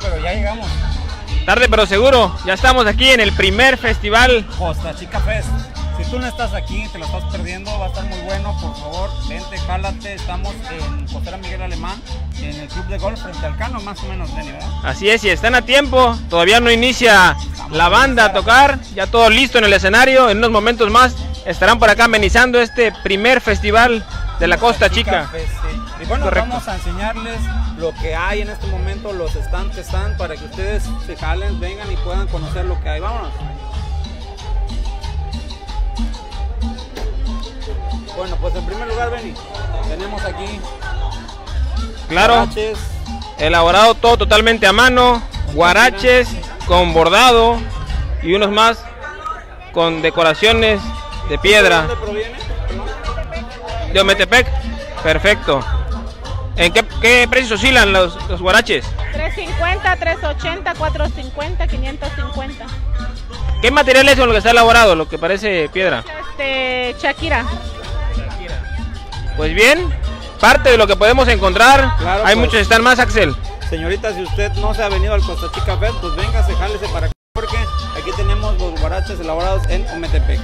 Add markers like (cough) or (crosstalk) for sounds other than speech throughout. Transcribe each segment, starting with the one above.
pero ya llegamos. Tarde pero seguro, ya estamos aquí en el primer festival. Costa Chica Fest. Si tú no estás aquí, te lo estás perdiendo, va a estar muy bueno, por favor, vente, jálate. Estamos en Costera Miguel Alemán, en el club de golf frente al Cano, más o menos, Benny, ¿verdad? Así es, y están a tiempo, todavía no inicia la banda a tocar, ya todo listo en el escenario, en unos momentos más estarán por acá amenizando este primer festival de la Costa Chica. Sí. Y bueno, Correcto. vamos a enseñarles lo que hay en este momento, los stands que están, para que ustedes se jalen, vengan y puedan conocer lo que hay. Vámonos. Bueno, pues en primer lugar, Benny, tenemos aquí Claro, guaraches, elaborado todo totalmente a mano, guaraches con bordado y unos más con decoraciones de ¿De piedra dónde proviene? De Ometepec. Perfecto. ¿En qué, qué precios oscilan los, los guaraches? 350, 380, 450, 550. ¿Qué material es con lo que está elaborado? Lo que parece piedra. Este, Shakira. Pues bien, parte de lo que podemos encontrar. Claro, Hay pues. muchos están más, Axel. Señorita, si usted no se ha venido al Costa Chica Fest, pues véngase, jálese para acá, porque aquí tenemos los guaraches elaborados en Ometepec.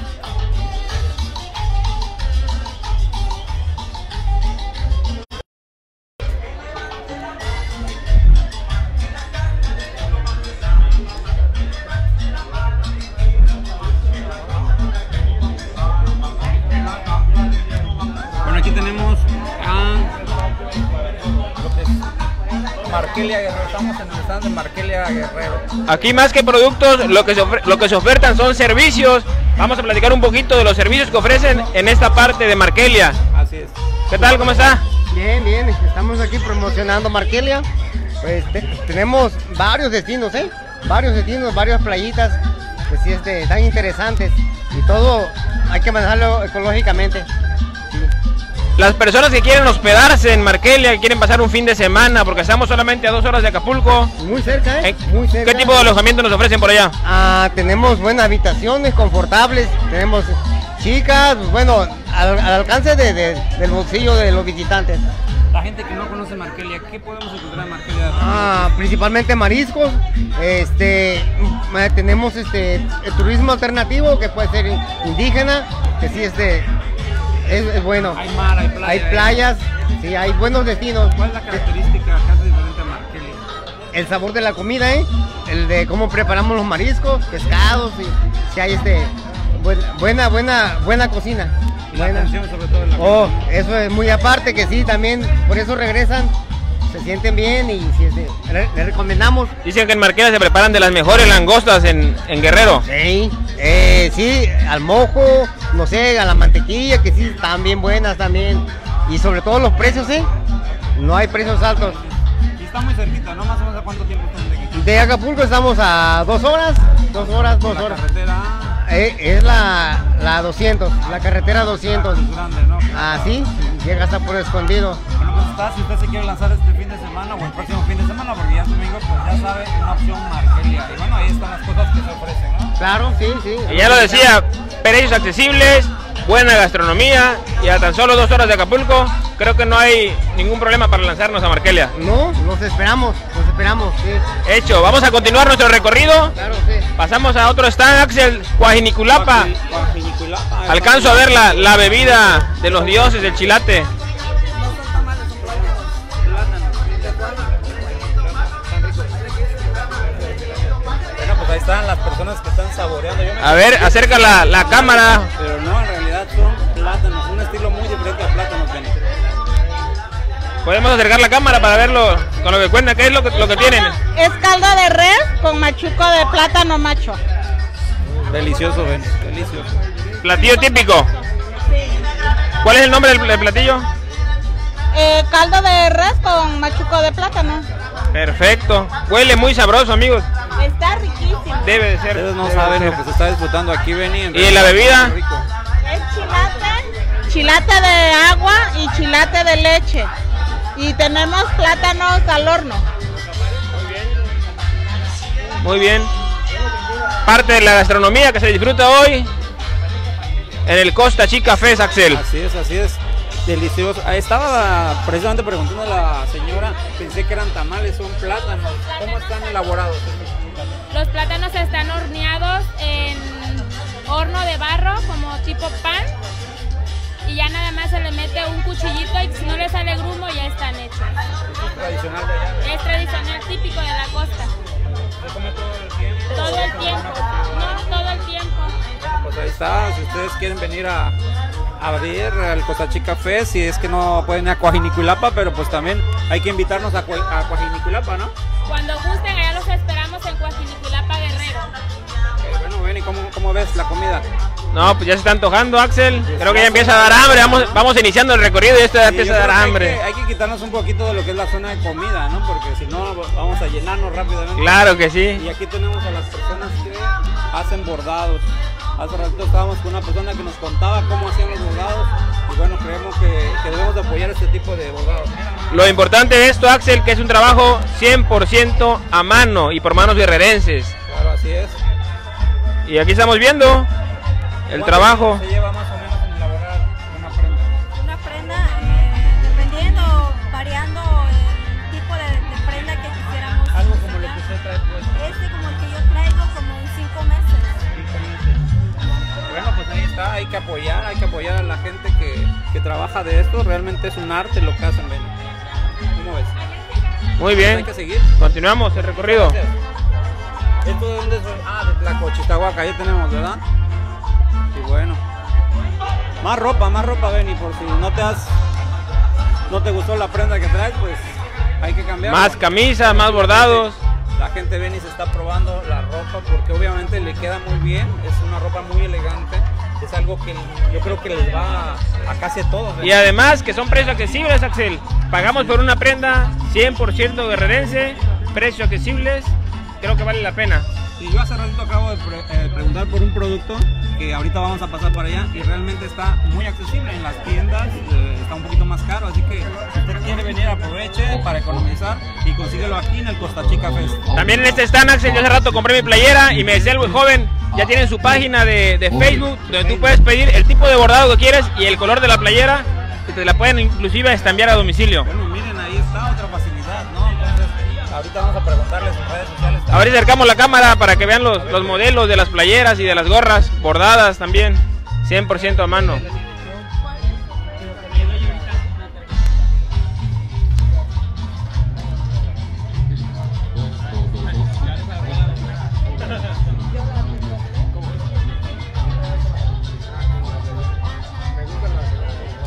Es Markelia Guerrero. Estamos en el stand de Markelia Guerrero. Aquí más que productos, lo que, se ofre- lo que se ofertan son servicios. Vamos a platicar un poquito de los servicios que ofrecen en esta parte de Markelia. Así es. ¿Qué tal? ¿Cómo está? Bien, bien, estamos aquí promocionando Markelia. Pues te- tenemos varios destinos, ¿eh? Varios destinos, varias playitas, pues sí, este, tan interesantes. Y todo hay que manejarlo ecológicamente. Las personas que quieren hospedarse en Markelia, que quieren pasar un fin de semana, porque estamos solamente a dos horas de Acapulco. Muy cerca, ¿eh? ¿eh? Muy cerca. ¿Qué tipo de alojamiento nos ofrecen por allá? Ah, tenemos buenas habitaciones, confortables, tenemos chicas, pues, bueno, al, al alcance de- de- del bolsillo de los visitantes. La gente que no conoce Markelia, ¿qué podemos encontrar en Markelia? Ah, principalmente mariscos. Este, mm, eh, tenemos este el turismo alternativo que puede ser indígena, que sí este es, es bueno. Hay mar, hay playa. Hay playas, sí, hay buenos destinos. ¿Cuál es la característica que hace diferente a Markelia? El sabor de la comida, ¿eh? El de cómo preparamos los mariscos, pescados, y si hay este buen- buena buena buena cocina. Y la atención sobre todo en la Oh, comida. eso es muy aparte que sí, también por eso regresan, se sienten bien y sí, este, le, le recomendamos. Dicen que en Markelia se preparan de las mejores langostas en, en Guerrero. Sí, eh, sí, al mojo, no sé, a la mantequilla, que sí, están bien buenas también. Y sobre todo los precios, ¿eh? No hay precios altos. Y está muy cerquita, ¿no? Más o menos a cuánto tiempo están de aquí. De Acapulco estamos a dos horas, dos horas, dos La horas. carretera Eh, es la, la 200, la carretera 200. es grande, ¿no? Así, llega hasta por escondido. Bueno, pues está, si usted se quiere lanzar este de semana o el próximo fin de semana, porque ya es domingo, pues ya sabe, una opción Markelia. Y bueno, ahí están las cosas que se ofrecen, ¿no? Claro, sí, sí. Y ya lo decía, precios accesibles, buena gastronomía y a tan solo dos horas de Acapulco, creo que no hay ningún problema para lanzarnos a Markelia. No, nos esperamos, nos esperamos, sí. Hecho, vamos a continuar nuestro recorrido. Claro, sí. Pasamos a otro stand, Axel, Cuajiniculapa. Guajil- Guajiniculapa. Alcanzo a ver la, la bebida de los dioses del chilate. Están las personas que están saboreando. Yo me A ver, acerca la, la cámara. Pero no, en realidad son plátanos, un estilo muy diferente a plátanos, Benny. Podemos acercar la cámara para verlo con lo que cuenta, qué es lo que, lo que tienen. Es caldo de res con machuco de plátano macho. Delicioso, Benny, delicioso. Platillo típico. ¿Cuál es el nombre del, del platillo? Eh, caldo de res con machuco de plátano. Perfecto. Huele muy sabroso, amigos. Está riquísimo. Debe de ser. Ustedes no debe de saben ser. lo que se está disfrutando aquí, Benny. en ¿Y la bebida? es chilate, chilate de agua y chilate de leche. Y tenemos plátanos al horno. Muy bien. Parte de la gastronomía que se disfruta hoy en el Costa Chica Fest, Axel. Así es, así es. Delicioso. Ah, Estaba precisamente preguntando a la señora, pensé que eran tamales, son plátanos. ¿Cómo están elaborados? Los plátanos están horneados en horno de barro, como tipo pan. Y ya nada más se le mete un cuchillito y si no le sale grumo ya están hechos. Es tradicional de allá. Es tradicional típico de la costa. ¿Se come todo el tiempo? Todo el ¿O tiempo. No, todo el tiempo. Pues ahí está, si ustedes quieren venir a, a ver al Costa Chica Fest, si es que no pueden ir a Coajinicuilapa, pero pues también hay que invitarnos a, Cua- a Coajinicuilapa, ¿no? Cuando gusten, allá los esperamos en Coajiniculapa Guerrero. Eh, bueno, ven, ¿y cómo, cómo ves la comida? No, pues ya se está antojando, Axel. Creo que ya empieza a dar hambre. Vamos, vamos iniciando el recorrido y esto ya Sí, empieza a dar que hay hambre. que- Hay que, quitarnos un poquito de lo que es la zona de comida, ¿no? Porque si no, vamos a llenarnos rápidamente. Claro que Y sí. aquí tenemos a las personas que hacen bordados. Hace ratito estábamos con una persona que nos contaba cómo hacían los bordados. Y bueno, creemos que, que debemos de apoyar este tipo de bordados. Lo importante de esto, Axel, que es un trabajo 100% a mano y por manos guerrerenses. Claro, así es. Y aquí estamos viendo el ¿Cuánto trabajo. tiempo Se lleva más trabaja de esto. Realmente es un arte lo que hacen, ven. ¿Cómo ves? Muy Pues hay bien. que seguir. Continuamos el recorrido. ¿Esto de dónde es? Ah, de Tlacochitahuaca, ya tenemos, ¿verdad? Y bueno. Más ropa, más ropa, ven, y por si no te has. No te gustó la prenda que traes, pues hay que cambiar. Más camisas, más bordados. La gente ven y se está probando la ropa porque obviamente le queda muy bien. Es una ropa muy elegante. Es algo que yo creo que les va a, casi a todos. Y además que son precios accesibles, Axel. Pagamos por una prenda 100% guerrerense, precios accesibles. Creo que vale la pena. Y yo hace ratito acabo de pre- eh, preguntar por un producto que ahorita vamos a pasar por allá y realmente está muy accesible en las tiendas, eh, está un poquito más caro, así que si usted quiere venir aproveche para economizar y consíguelo aquí en el Costa Chica Fest. También en este stand, Axel, yo hace rato compré mi playera y me decía el muy joven, ya tienen su página de, de Facebook donde tú puedes pedir el tipo de bordado que quieres y el color de la playera y te la pueden inclusive estambiar a domicilio. Bueno, miren, ahí está otra facilidad, ¿no? Entonces, ahorita vamos a preguntarles en redes sociales. también. Ahora acercamos la cámara para que vean los, los modelos de las playeras y de las gorras bordadas también, 100% a mano.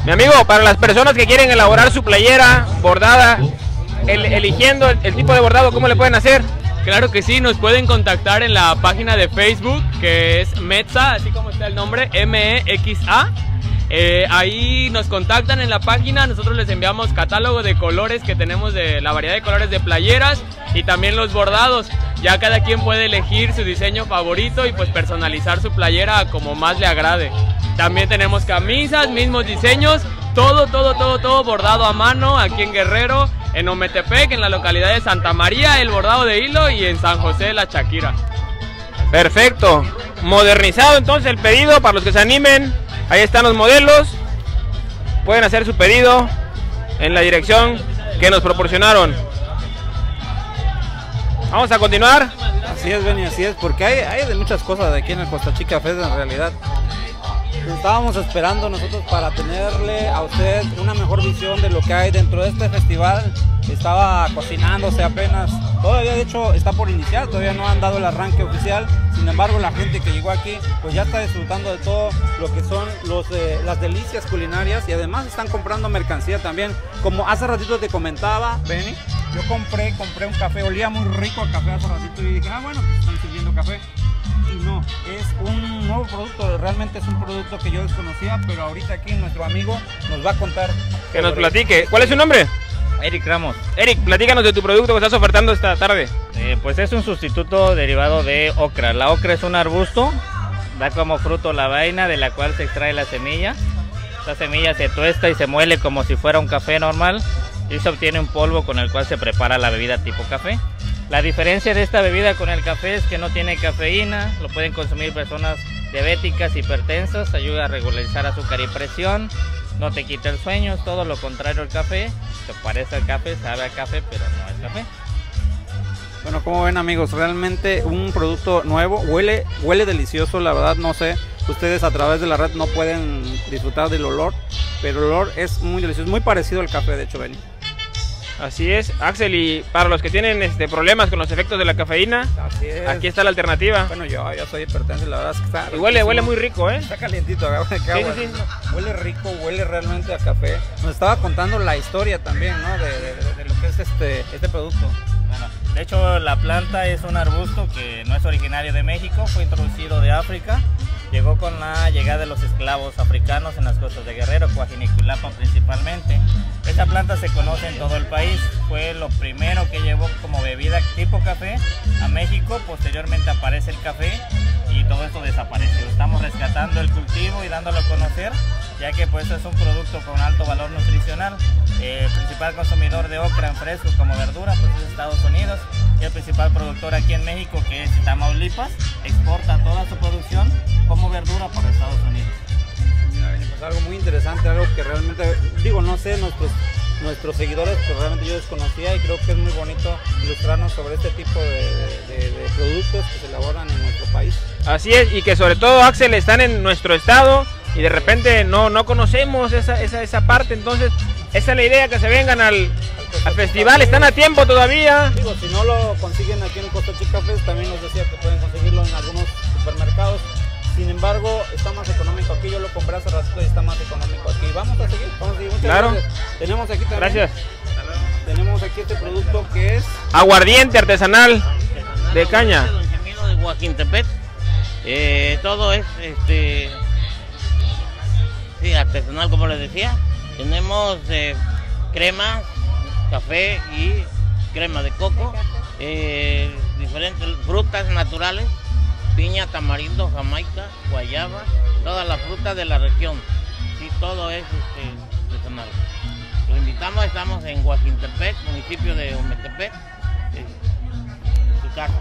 Mi amigo, para las personas que quieren elaborar su playera bordada, el- eligiendo el, el tipo de bordado, ¿cómo le pueden hacer? Claro que sí, nos pueden contactar en la página de Facebook que es Metza, así como está el nombre, M-E-X-A. Eh, ahí nos contactan en la página, nosotros les enviamos catálogo de colores que tenemos de la variedad de colores de playeras y también los bordados. Ya cada quien puede elegir su diseño favorito y pues personalizar su playera como más le agrade. También tenemos camisas, mismos diseños, todo, todo, todo, todo bordado a mano aquí en Guerrero, en Ometepec, en la localidad de Santa María, el bordado de hilo y en San José de la Chaquira. Perfecto. Modernizado entonces el pedido para los que se animen. Ahí están los modelos. Pueden hacer su pedido en la dirección que nos proporcionaron. Vamos a continuar. Así es, Benny, así es, porque hay, hay de muchas cosas de aquí en el Costa Chica Fest en realidad. Estábamos esperando nosotros para tenerle a usted una mejor visión de lo que hay dentro de este festival. Estaba cocinándose apenas, todavía de hecho está por iniciar, todavía no han dado el arranque oficial. Sin embargo, la gente que llegó aquí pues ya está disfrutando de todo lo que son los, eh, las delicias culinarias y además están comprando mercancía también. Como hace ratito te comentaba, Benny, yo compré, compré un café, olía muy rico el café hace ratito y dije, ah bueno, pues están sirviendo café. Y no, es un nuevo producto, realmente es un producto que yo desconocía, pero ahorita aquí nuestro amigo nos va a contar. Que nos platique. ¿Cuál es su nombre? Eric Ramos, Eric, platícanos de tu producto que estás ofertando esta tarde. eh, pues es un sustituto derivado de ocra. La ocra es un arbusto, da como fruto la vaina de la cual se extrae la semilla. Esta semilla se tuesta y se muele como si fuera un café normal y se obtiene un polvo con el cual se prepara la bebida tipo café. La diferencia de esta bebida con el café es que no tiene cafeína, lo pueden consumir personas diabéticas, hipertensas, ayuda a regularizar azúcar y presión, No te quita el sueño, es todo lo contrario al café. Parece al café, sabe a café, pero no es café. Bueno, como ven amigos, realmente un producto nuevo, huele, huele delicioso, la verdad no sé, ustedes a través de la red no pueden disfrutar del olor, pero el olor es muy delicioso, muy parecido al café de hecho, Benny. Así es, Axel, y para los que tienen este, problemas con los efectos de la cafeína, Así es. aquí está la alternativa. Bueno, yo, yo soy hipertenso, la verdad es que está... Y huele, riquísimo. huele muy rico, ¿eh? Está calientito, agua (laughs) de Sí, agua. sí, sí. Huele rico, huele realmente a café. Nos estaba contando la historia también, ¿no? De, de- de- de lo que es este, este producto. Bueno, de hecho la planta es un arbusto que no es originario de México, fue introducido de África. Llegó con la llegada de los esclavos africanos en las costas de Guerrero, Coajinicuilapa principalmente. Esta planta se conoce en todo el país, fue lo primero que llevó como bebida tipo café a México, posteriormente aparece el café y todo esto desapareció. Estamos rescatando el cultivo y dándolo a conocer, ya que pues es un producto con alto valor nutricional. Eh, el principal consumidor de ocra en fresco como verdura pues es Estados Unidos y el principal productor aquí en México que es Tamaulipas exporta toda su producción como verdura para Estados Unidos. Pues algo muy interesante, algo que realmente, digo, no sé, nuestros, nuestros seguidores, pues realmente yo desconocía y creo que es muy bonito ilustrarnos sobre este tipo de, de- de productos que se elaboran en nuestro país. Así es, y que sobre todo, Axel, están en nuestro estado y de repente no, no conocemos esa, esa, esa parte, entonces esa es la idea, que se vengan al, al festival, están a tiempo todavía. Digo, si no lo consiguen aquí en Costa Chica Fest, también nos decía que pueden conseguirlo en algunos supermercados. Sin embargo, está más económico aquí. Yo lo compré hace ratito y está más económico aquí. Vamos a seguir, vamos a seguir. Muchas Claro. gracias. Tenemos aquí también. Gracias. Tenemos aquí este producto que es. Aguardiente artesanal de caña. Don Gemino de. Eh, todo es este sí, artesanal como les decía. Tenemos eh, crema, café y crema de coco, eh, diferentes frutas naturales, piña, tamarindo, jamaica, guayaba, todas las frutas de la región. Sí, todo es este, artesanal. Los invitamos, estamos en Guajintepec, municipio de Ometepec, eh, su casa.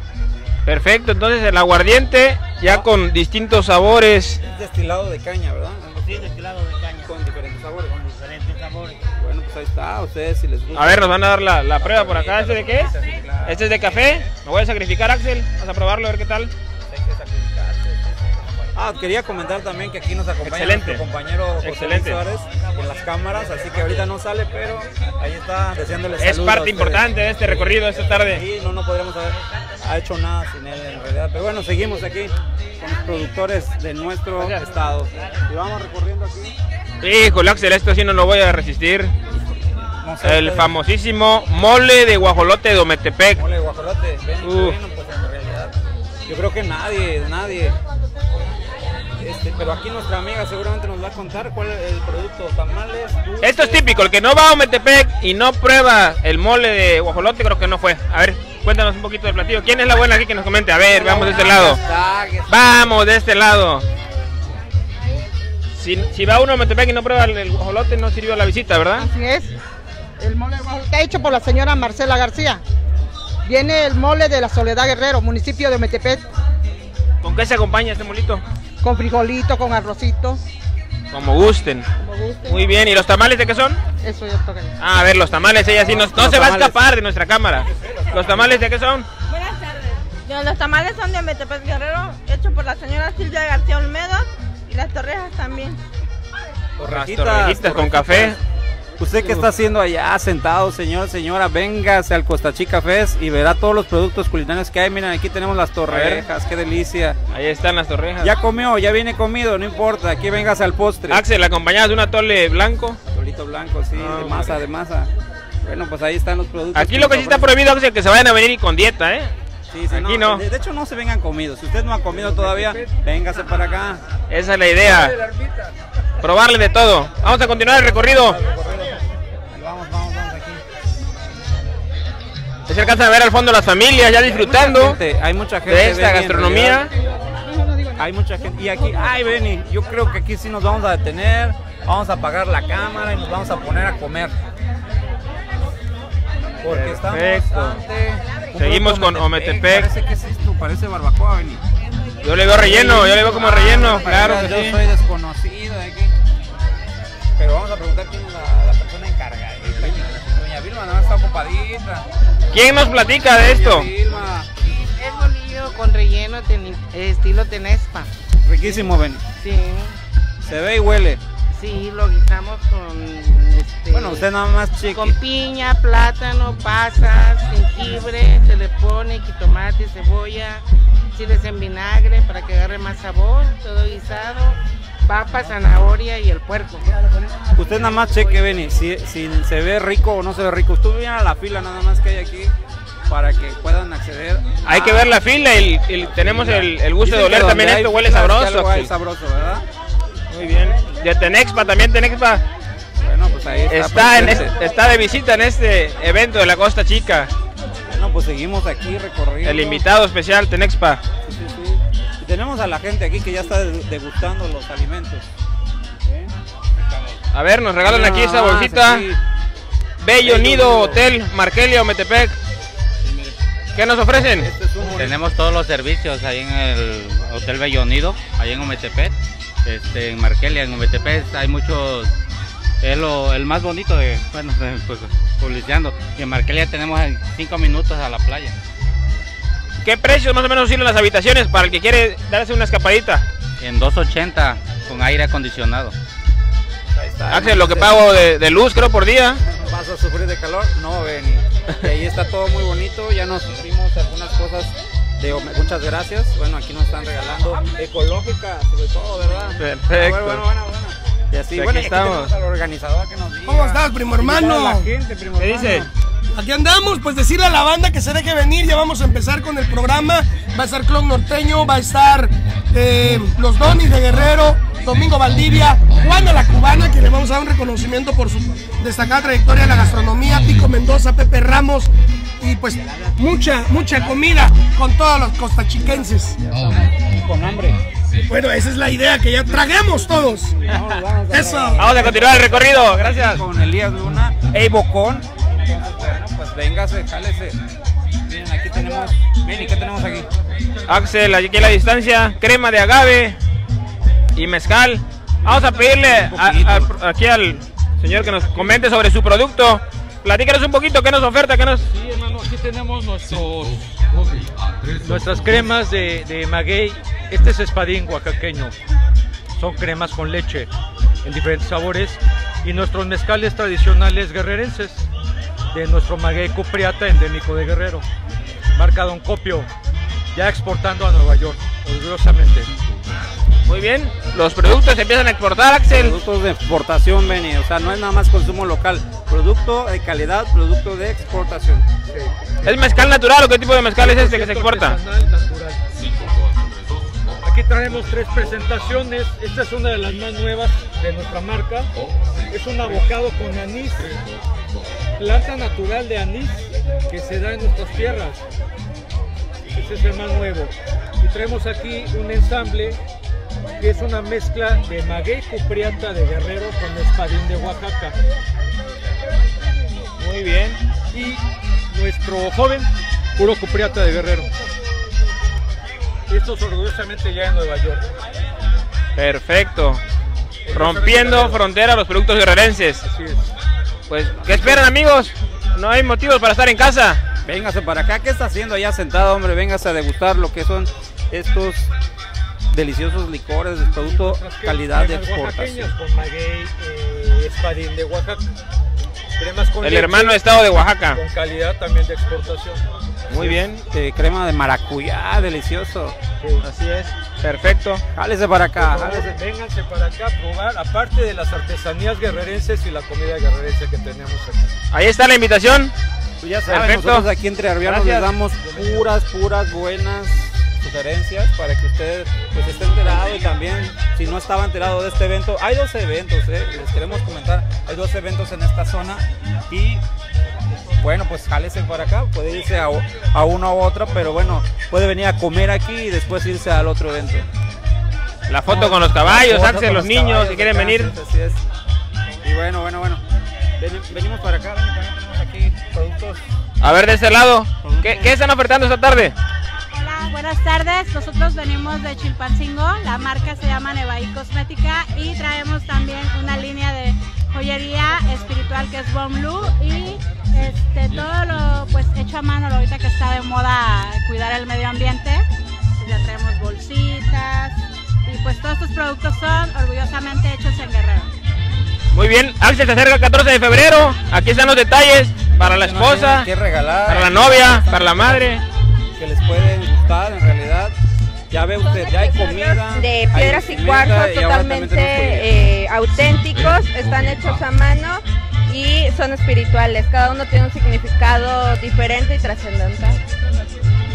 Perfecto, entonces el aguardiente ya con distintos sabores. Es destilado de caña, ¿verdad? Sí, destilado de caña. Con diferentes sabores. Con diferentes sabores. Bueno, pues ahí está. A ustedes si les gusta. A ver, nos van a dar la, la prueba por acá. ¿Este de qué es? Este es de café. Me voy a sacrificar, Axel. Vamos a probarlo, a ver qué tal. Ah, quería comentar también que aquí nos acompaña Excelente. nuestro compañero José Luis Excelente. Suárez en las cámaras, así que ahorita no sale, pero ahí está deseándoles Es parte importante de este recorrido esta tarde. Sí, no, no podríamos haber ha hecho nada sin él en realidad. Pero bueno, seguimos aquí con los productores de nuestro estado. Y vamos recorriendo aquí. Híjole, Axel, esto sí no lo voy a resistir. No sé, El ustedes, famosísimo mole de guajolote de Ometepec. Mole de guajolote. Ven, bueno, pues en realidad. Yo creo que nadie, nadie. Este, pero aquí nuestra amiga seguramente nos va a contar cuál es el producto. Tamales. dulces. Esto es típico, el que no va a Ometepec y no prueba el mole de guajolote, creo que no fue. A ver, cuéntanos un poquito del platillo. ¿Quién es la buena aquí que nos comente? A ver, vamos de este lado. Vamos de este lado. Si, si va uno a Ometepec y no prueba el, el guajolote, no sirvió la visita, ¿verdad? Así es. El mole de guajolote está hecho por la señora Marcela García. Viene el mole de la Soledad Guerrero, municipio de Metepec, ¿Con qué se acompaña este molito? Con frijolito, con arrocito. Como gusten. como. Muy bien, ¿y los tamales de qué son? Eso ya toca. Ah, a ver, los tamales, ella sí nos- no Los se va a escapar de nuestra cámara. ¿Los tamales de qué son? Buenas tardes. Los tamales son de Metepec Guerrero, hechos por la señora Silvia García Olmedo y las torrejas también. Las torrejitas con café. Usted que está haciendo allá sentado, señor, señora, véngase al Costa Chica Fest y verá todos los productos culinarios que hay. Miren, aquí tenemos las torrejas, qué delicia. Ahí están las torrejas. Ya comió, ya viene comido, no importa, aquí véngase al postre. Axel, acompañado de un atole blanco. Atolito blanco, sí, de masa, de masa. Bueno, pues ahí están los productos. Aquí lo que sí está prohibido, Axel, que se vayan a venir y con dieta, ¿eh? Sí, sí, aquí no. De, de hecho, no se vengan comidos. Si usted no ha comido todavía, véngase para acá. Esa es la idea. Probarle de todo. Vamos a continuar el recorrido. Se alcanzan a ver al fondo las familias ya disfrutando Gente, hay mucha gente. de esta gastronomía. Hay mucha gente. Y aquí, ay, Benny, yo creo que aquí sí nos vamos a detener. Vamos a apagar la cámara y nos vamos a poner a comer. Porque estamos Perfecto. ante Seguimos con Ometepec. Parece que es esto, parece barbacoa, Benny. Yo le veo relleno, yo le veo como relleno, claro que que Yo sí. soy desconocido de aquí. Pero vamos a preguntar quién es la, Vilma, nada más está ocupadita. ¿Quién nos platica de esto? Vilma. Es bolillo con relleno estilo tenespa. Riquísimo, ven. Sí, Se ve y huele. sí, lo guisamos con este, Bueno, usted nada más cheque. con piña, plátano, pasas, jengibre, se le pone jitomate, cebolla, chiles en vinagre para que agarre más sabor, todo guisado, papa, zanahoria y el puerco. Usted nada más cheque, Benny, si, si se ve rico o no se ve rico. Usted viene a la fila nada más que hay aquí para que puedan acceder. Hay que ver la fila y, y tenemos el, el gusto de Dicen oler también esto, huele sabroso. Axel. sabroso, ¿verdad? Muy bien. De Tenexpa también, Tenexpa. Bueno, pues ahí está. Está, en presente. este- está de visita en este evento de la Costa Chica. Bueno, pues seguimos aquí recorriendo. El invitado especial, Tenexpa. Sí, sí, sí. Tenemos a la gente aquí que ya está de- degustando los alimentos. ¿Eh? A ver, nos regalan aquí esa nomás, bolsita. aquí. Bello Bello Nido Nido. Hotel, Markelia o Metepec. ¿Qué nos ofrecen? Este es un Tenemos todos los servicios ahí en el Hotel Bellonido, ahí en Ometepec, este, en Markelia, en Ometepec hay muchos, es lo, el más bonito de, bueno, (laughs) pues publicando. Y en Markelia tenemos en cinco minutos a la playa. ¿Qué precios más o menos sirven las habitaciones para el que quiere darse una escapadita? En 280 con aire acondicionado. Ahí está. Axel, lo que pago de, de luz creo por día. ¿Vas a sufrir de calor? No, Benny. Y ahí está todo muy bonito. Ya nos dimos algunas cosas de muchas gracias. Bueno, aquí nos están regalando ecológica, sobre todo, ¿verdad? Perfecto. Bueno, bueno, bueno, bueno. Y así, Aquí bueno, aquí estamos. al organizador que nos diga. ¿Cómo estás, primo hermano? La gente, primo ¿Qué hermano. dice? Aquí andamos, pues decirle a la banda que se deje venir, ya vamos a empezar con el programa. Va a estar Clon Norteño, va a estar eh, Los Donis de Guerrero, Domingo Valdivia, Juana la Cubana, que le vamos a dar un reconocimiento por su destacada trayectoria en la gastronomía, Pico Mendoza, Pepe Ramos, y pues mucha, mucha comida con todos los costachiquenses. Con hambre. Bueno, esa es la idea, que ya traguemos todos. Eso. Vamos a continuar el recorrido. Gracias. Con Elías Luna e Bocón. Véngase, jálese. Miren, aquí tenemos. Miren, ¿qué tenemos aquí? Axel, aquí a la distancia, crema de agave y mezcal. Vamos a pedirle a- a- aquí al señor que nos comente sobre su producto. Platícanos un poquito, ¿qué nos oferta? ¿Qué nos... Sí, hermano, aquí tenemos nuestros, nuestras cremas de, de maguey. Este es espadín oaxaqueño. Son cremas con leche en diferentes sabores. Y nuestros mezcales tradicionales guerrerenses de nuestro maguey cupriata endémico de Guerrero. Marca Don Copio, ya exportando a Nueva York, orgullosamente. Muy bien, los productos se empiezan a exportar, Axel. Productos de exportación, Benny. O sea, no es nada más consumo local. Producto de calidad, producto de exportación. ¿Es mezcal natural o qué tipo de mezcal es este que se exporta? Natural. Aquí traemos tres presentaciones. Esta es una de las más nuevas de nuestra marca. Es un abocado con anís, planta natural de anís que se da en nuestras tierras. Este es el más nuevo. Y traemos aquí un ensamble que es una mezcla de maguey cupriata de Guerrero con espadín de Oaxaca. Muy bien. Y nuestro joven, puro cupriata de Guerrero. Estos orgullosamente ya en Nueva York. Perfecto. Rompiendo frontera los productos guerrerenses. Así es. Pues, ¿qué esperan amigos? No hay motivos para estar en casa. Véngase para acá. ¿Qué está haciendo allá sentado, hombre? Véngase a degustar lo que son estos deliciosos licores de producto calidad de exportación. Con maguey, eh, espadín de Oaxaca. Cremas con El leche, hermano estado de Oaxaca. Con calidad también de exportación. Muy bien. Eh, crema de maracuyá, delicioso. Así es. Perfecto. Jálese para acá. Jálese. Vénganse para acá a probar, aparte de las artesanías guerrerenses y la comida guerrerense que tenemos aquí. Ahí está la invitación. Pues ya saben, Perfecto. nosotros aquí entre Arbianos les damos puras, puras, buenas sugerencias para que usted pues esté enterado y también si no estaba enterado de este evento, hay dos eventos, ¿eh? les queremos comentar, hay dos eventos en esta zona y bueno, pues jálese para acá, puede irse a, a una u otra, pero bueno, puede venir a comer aquí y después irse al otro evento. La foto con los caballos, Axel, los niños, caballos si quieren acá, venir. Así es. Y bueno, bueno, bueno. Ven- venimos para acá, ven, también tenemos aquí productos. A ver, de este lado. ¿Qué, qué están ofertando esta tarde? Hola, buenas tardes. Nosotros venimos de Chilpancingo. La marca se llama Nevaí Cosmética y traemos también una línea de joyería espiritual que es Bon Blue y este, todo lo pues hecho a mano, lo ahorita que está de moda cuidar el medio ambiente. Pues ya traemos bolsitas y pues todos estos productos son orgullosamente hechos en Guerrero. Muy bien, Axel se acerca el 14 de febrero. Aquí están los detalles para la esposa, ¿Qué regalar? para la novia, para la madre. Que les pueden gustar en realidad. Ya ve usted, ya hay comida. de hay piedras y cuarzos totalmente eh, auténticos, están hechos a mano y son espirituales. Cada uno tiene un significado diferente y trascendental.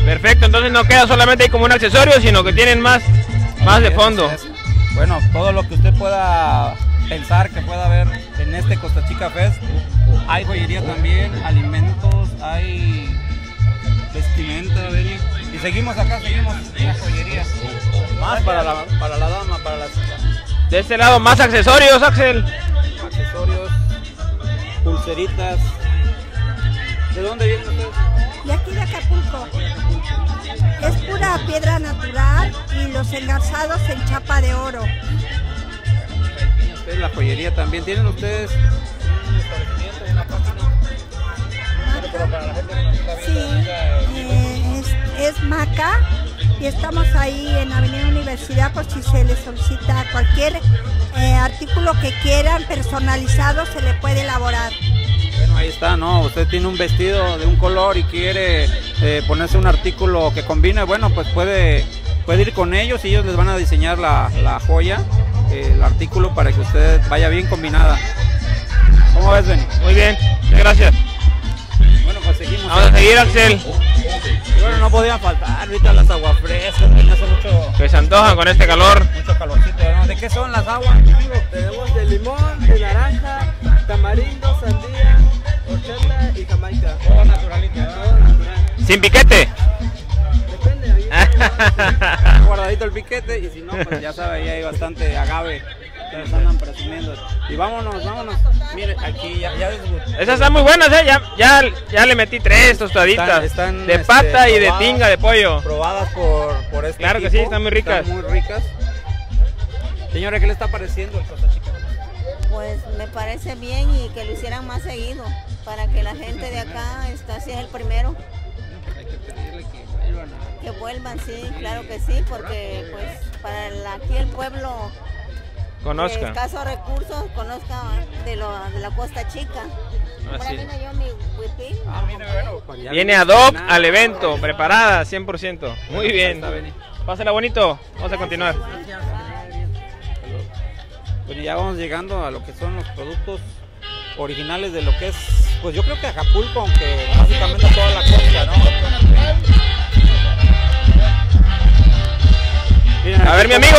Perfecto, entonces no queda solamente ahí como un accesorio, sino que tienen más, más de fondo. Bueno, todo lo que usted pueda pensar que pueda haber en este Costa Chica Fest. Hay joyería también, alimentos, hay vestimenta. Y seguimos acá, seguimos en la joyería. Más para la, para la dama, para la chica. De este lado más accesorios, Axel. Pulseritas. ¿De dónde vienen ustedes? De aquí de Acapulco. Es pura piedra natural y los engarzados en chapa de oro. Ustedes la joyería también. ¿Tienen ustedes un establecimiento, una página? Sí, eh, es, es Maca y estamos ahí en Avenida Universidad por si se les solicita cualquier eh, artículo que quieran personalizado se le puede elaborar. Bueno, ahí está, ¿no? Usted tiene un vestido de un color y quiere eh, ponerse un artículo que combine, bueno, pues puede, puede ir con ellos y ellos les van a diseñar la, la joya, eh, el artículo para que usted vaya bien combinada. ¿Cómo ves, Benny? Muy bien, gracias. Bueno, pues seguimos. Vamos a seguir, Axel. Y bueno, no podían faltar ahorita las aguas frescas, hace mucho, Que se antojan con este calor. mucho calorcito, ¿no? ¿De qué son las aguas, amigo? Tenemos de limón, de naranja, tamarindo, sandía, horchata y jamaica. Todo naturalito, Todo natural. Sin piquete. Depende, ahí (laughs) guardadito el piquete y si no, pues ya sabe, ahí hay bastante agave. Ustedes andan presumiendo. Y vámonos, vámonos. Mire, aquí ya, Esas están muy buenas, ¿eh? Ya, ya, ya le metí tres tostaditas. Están- están, de este, pata y de tinga de pollo. Probadas por, por este Claro que sí, están muy ricas. Están muy ricas. Señora, ¿qué le está pareciendo el Costa Chica? Pues me parece bien y que lo hicieran más seguido para que la gente de acá, esta sí es el primero. Que vuelvan, sí, claro que sí, porque pues para el- aquí el pueblo Conozca. de escasos recursos conozca de, lo, de la Costa Chica. Así ahí vine yo mi huipil. Ah, mire, bueno. Viene ad hoc al evento, preparada 100%. Muy bien. Pásala bonito. Vamos a continuar. Pues ya vamos llegando a lo que son los productos originales de lo que es, pues yo creo que Acapulco, aunque básicamente toda la costa, ¿no? Miren, A ver, mi amigo.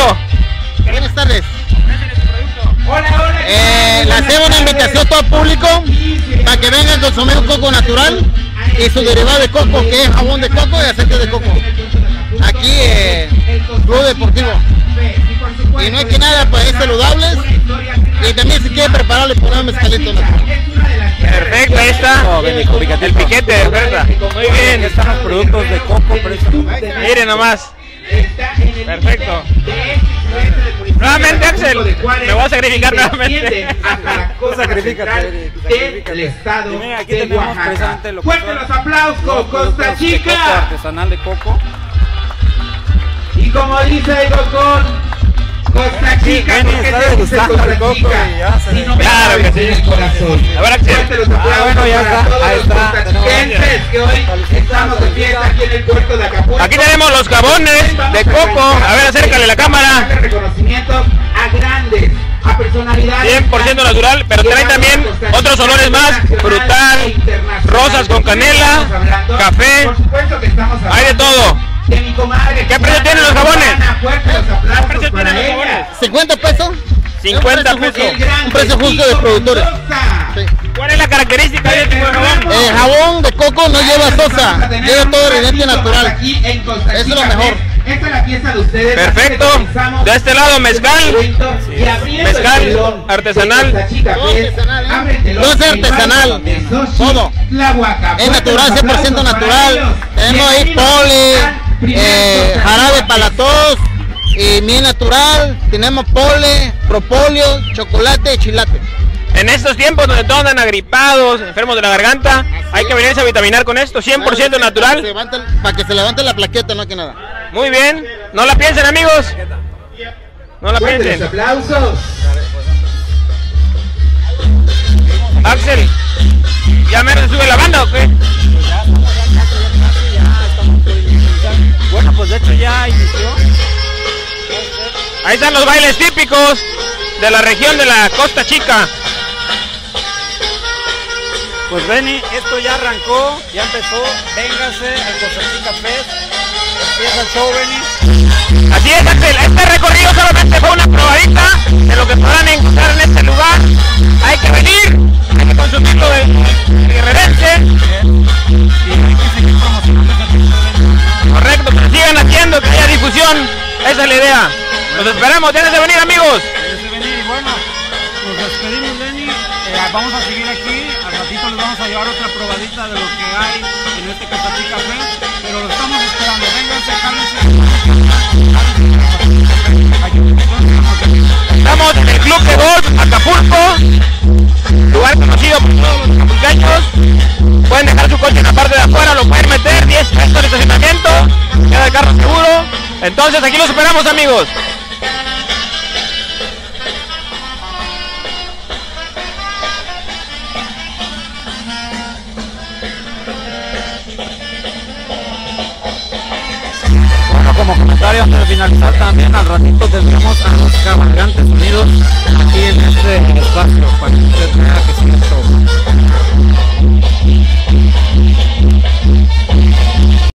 Buenas tardes. Eh, le hacemos una invitación a todo el público para que vengan a consumir un coco natural y su derivado de coco, que es jabón de coco y aceite de coco. Aquí, eh, Club Deportivo. Y no es que nada, pues es saludable. Y también si quiere prepararle poner un mezcalito natural. Perfecto, ahí está. El piquete de verdad. Muy bien. están los productos de coco, Miren nomás. Perfecto. Nuevamente, Axel. Me voy a sacrificar nuevamente. (laughs) Sacrifícate, del estado Y mira, aquí de Oaxaca. lo Fuerte los aplausos, los Costa de Chica. coco artesanal de coco. Y como dice el doctor, Costa Chica, te dice Costa Chica. y no me Claro que sí. en el corazón. Ah, bueno, ya para está. todos Ahí los está. costachiquenses que hoy estamos de fiesta aquí en el puerto de Acapulco. Aquí tenemos los jabones de coco. A ver, acércale la cámara. Reconocimientos a grandes, a personalidades. 100% natural, pero trae también otros olores más. Frutal, rosas con canela, café. Por supuesto que estamos Hay de todo. De mi comadre. ¿Qué precio tienen los jabones? Precio tienen los jabones? 50 pesos. 50 Un precio pesos. justo. Un precio justo de productores. ¿Cuál es la característica de este jabón? El jabón de coco no lleva sosa, lleva todo ingrediente natural. Eso es lo mejor. Esta es la fiesta de ustedes. Perfecto. De este lado, mezcal. y abriendo el Mezcal artesanal. El telón Todo es artesanal, todo. Es natural, los 100% aplausos para natural. Tenemos ahí poli, eh, jarabe para la tos y miel natural. Tenemos pole, propóleo, chocolate y chilate. En estos tiempos donde todos andan agripados, enfermos de la garganta, hay que venirse a vitaminar con esto, 100% natural. Para que se levante la plaqueta, no que nada. Muy bien, no la piensen amigos. No la piensen. aplausos. Axel, ¿ya me sube la banda o qué? Bueno, pues de hecho ya inició. Ahí están los bailes típicos de la región de la Costa Chica. Pues Benny, esto ya arrancó, ya empezó. Véngase al Costa Chica Fest. Empieza el show, Benny. Así es. Este recorrido solamente fue una probadita de lo que podrán encontrar en este lugar. Hay que venir, hay que consumirlo de, de guerrerense. Correcto, que sigan haciendo, que haya difusión. Esa es la idea. Los esperamos, déjense venir, amigos. Déjense venir y bueno, nos despedimos, Benny. Eh, vamos a seguir aquí. Al ratito les vamos a llevar otra probadita de lo que hay en este Chica Fest. Pero lo estamos esperando. Vénganse, Estamos en el Club de Golf Acapulco, lugar conocido por todos los acapulqueños. Pueden dejar su coche en la parte de afuera, lo pueden meter, 10 pesos de estacionamiento, queda el carro seguro. Entonces aquí los esperamos amigos. comentarios para finalizar también al ratito tendremos a los cabalgantes unidos aquí en este espacio para que usted vea que sí es todo.